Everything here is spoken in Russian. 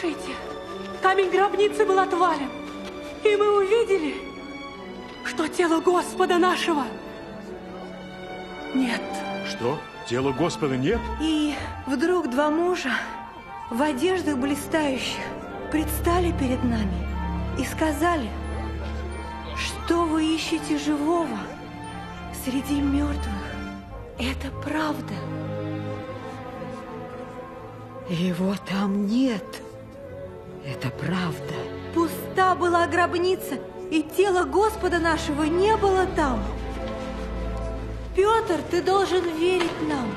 Послушайте, камень гробницы был отвален, и мы увидели, что тело Господа нашего нет. Что? Тела Господа нет? И вдруг два мужа в одеждах блистающих предстали перед нами и сказали, что вы ищете живого среди мертвых. Это правда. Его там нет. Это правда. Пуста была гробница, и тело Господа нашего не было там. Петр, ты должен верить нам.